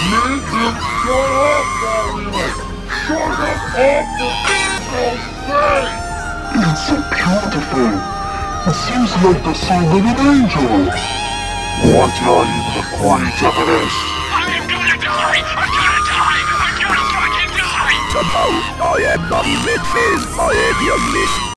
Make him shut up, Marilyn! Shut up off the Eagle's face! It's so beautiful! It seems like the song of an angel! What are you going to this? I'm gonna die! I'm gonna die! I'm gonna fucking die! Somehow, I am not even his, I am young